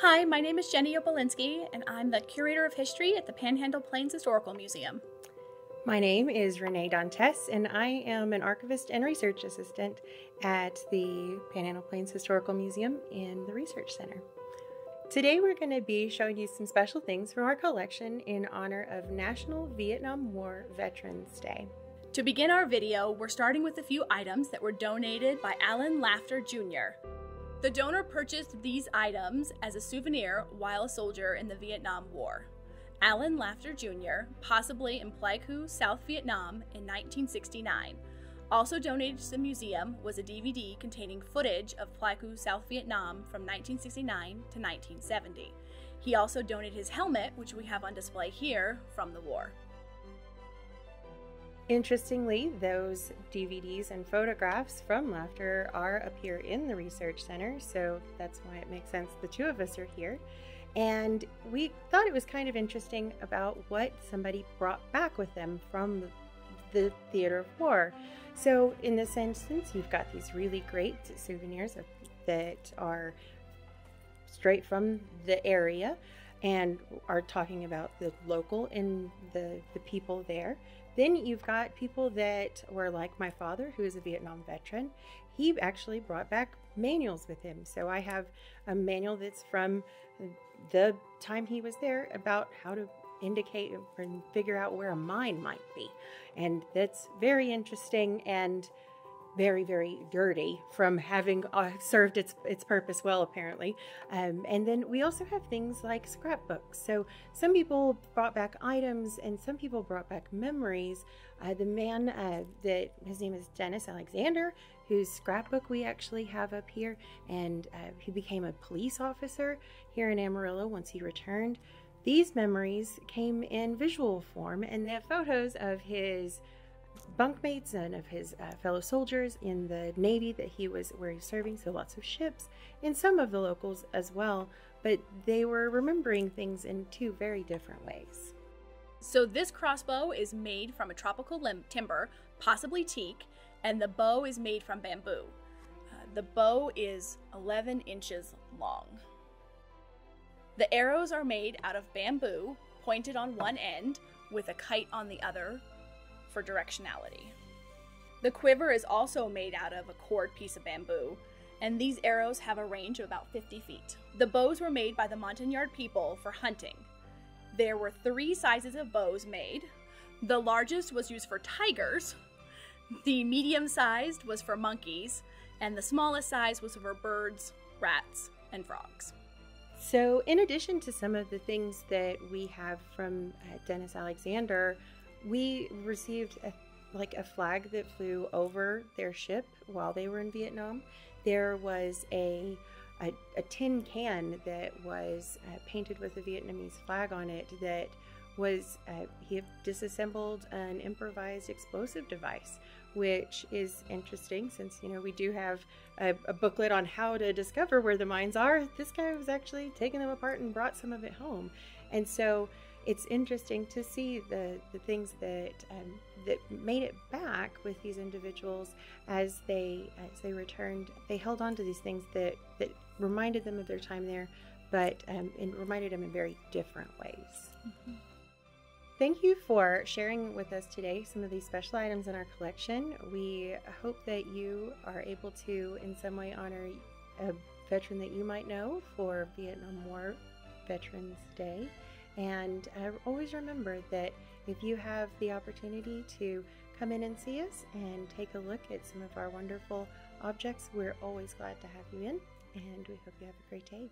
Hi, my name is Jenni Opalinski, and I'm the Curator of History at the Panhandle Plains Historical Museum. My name is Renea Dauntes, and I am an archivist and research assistant at the Panhandle Plains Historical Museum in the Research Center. Today, we're going to be showing you some special things from our collection in honor of National Vietnam War Veterans Day. To begin our video, we're starting with a few items that were donated by Allen Laughter Jr. The donor purchased these items as a souvenir while a soldier in the Vietnam War. Allen Laughter Jr., possibly in Pleiku, South Vietnam in 1969. Also donated to the museum was a DVD containing footage of Pleiku, South Vietnam from 1969 to 1970. He also donated his helmet, which we have on display here, from the war. Interestingly, those DVDs and photographs from Laughter are up here in the Research Center, so that's why it makes sense the two of us are here. And we thought it was kind of interesting about what somebody brought back with them from the theater of war. So, in this instance, you've got these really great souvenirs that are straight from the area and are talking about the local and the, the people there. Then you've got people that were like my father, who is a Vietnam veteran. He actually brought back manuals with him. So I have a manual that's from the time he was there about how to indicate and figure out where a mine might be. And that's very interesting and very, very dirty from having uh, served its, its purpose well, apparently. Um, and then we also have things like scrapbooks. So some people brought back items and some people brought back memories. Uh, the man uh, that his name is Dennis Alexander, whose scrapbook we actually have up here, and uh, he became a police officer here in Amarillo once he returned. These memories came in visual form, and have photos of his bunkmates and of his uh, fellow soldiers in the Navy that he was where he's serving, so lots of ships, and some of the locals as well, but they were remembering things in two very different ways. So this crossbow is made from a tropical limb timber, possibly teak, and the bow is made from bamboo. Uh, the bow is 11 inches long. The arrows are made out of bamboo, pointed on one end, with a kite on the other, for directionality. The quiver is also made out of a cord piece of bamboo, and these arrows have a range of about 50 feet. The bows were made by the Montagnard people for hunting. There were three sizes of bows made. The largest was used for tigers, the medium sized was for monkeys, and the smallest size was for birds, rats, and frogs. So, in addition to some of the things that we have from uh, Dennis Alexander, we received a, like a flag that flew over their ship while they were in Vietnam. There was a a, a tin can that was uh, painted with a Vietnamese flag on it that was uh, he disassembled an improvised explosive device which is interesting since you know we do have a, a, booklet on how to discover where the mines are this guy was actually taking them apart and brought some of it home and so it's interesting to see the, the things that um, that made it back with these individuals as they as they returned. They held on to these things that that reminded them of their time there, but um, and reminded them in very different ways. Mm-hmm. Thank you for sharing with us today some of these special items in our collection. We hope that you are able to, in some way, honor a veteran that you might know for Vietnam War Veterans Day. And uh, always remember that if you have the opportunity to come in and see us and take a look at some of our wonderful objects, we're always glad to have you in. And we hope you have a great day.